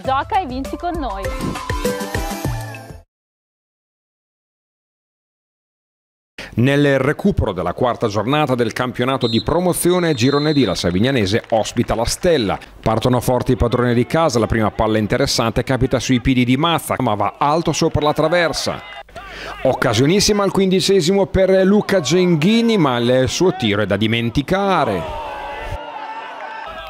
Gioca e vinci con noi! Nel recupero della quarta giornata del campionato di promozione Girone D la Savignanese ospita la Stella. Partono forti i padroni di casa, la prima palla interessante capita sui piedi di Mazza ma va alto sopra la traversa. Occasionissima al quindicesimo per Luca Genghini ma il suo tiro è da dimenticare.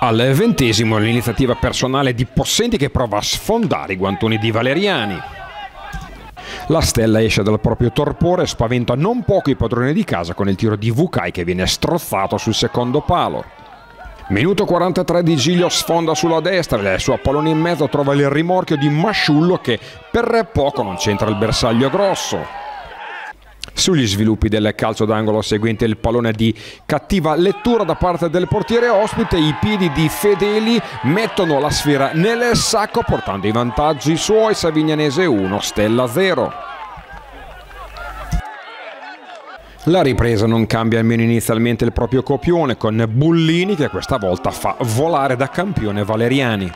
Al ventesimo l'iniziativa personale di Possenti che prova a sfondare i guantoni di Valeriani. La stella esce dal proprio torpore e spaventa non poco i padroni di casa con il tiro di Vukai che viene strozzato sul secondo palo. Minuto 43 di Giglio sfonda sulla destra, il suo pallone in mezzo trova il rimorchio di Masciullo che per poco non c'entra il bersaglio grosso. Sugli sviluppi del calcio d'angolo seguente il pallone di cattiva lettura da parte del portiere ospite, i piedi di Fedeli mettono la sfera nel sacco portando i vantaggi suoi Savignanese 1, Stella 0. La ripresa non cambia almeno inizialmente il proprio copione con Bullini che questa volta fa volare da campione Valeriani.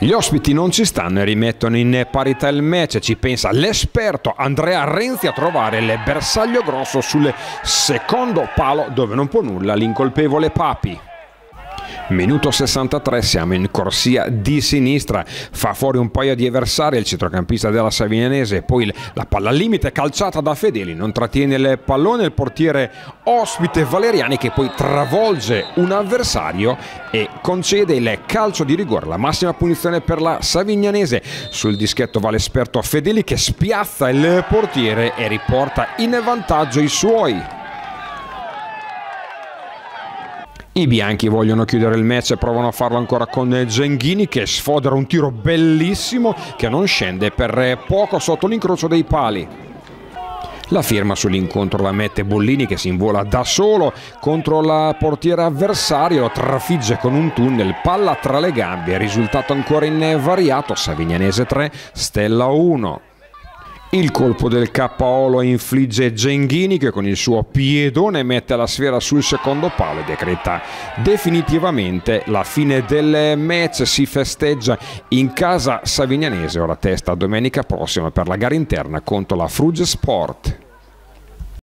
Gli ospiti non ci stanno e rimettono in parità il match. Ci pensa l'esperto Andrea Renzi a trovare il bersaglio grosso sul secondo palo dove non può nulla l'incolpevole Papi. Minuto 63, siamo in corsia di sinistra, fa fuori un paio di avversari il centrocampista della Savignanese, poi la palla al limite calciata da Fedeli, non trattiene il pallone il portiere ospite Valeriani che poi travolge un avversario e concede il calcio di rigore, la massima punizione per la Savignanese. Sul dischetto va l'esperto Fedeli che spiazza il portiere e riporta in vantaggio i suoi. I bianchi vogliono chiudere il match e provano a farlo ancora con Genghini che sfodera un tiro bellissimo che non scende per poco sotto l'incrocio dei pali. La firma sull'incontro la mette Bollini che si invola da solo contro la portiera avversaria, lo trafigge con un tunnel, palla tra le gambe, risultato ancora invariato, Savignanese 3, Stella 1. Il colpo del KO lo infligge Genghini che con il suo piedone mette la sfera sul secondo palo e decreta definitivamente la fine del match. Si festeggia in casa savignanese, ora testa domenica prossima per la gara interna contro la Fruge Sport.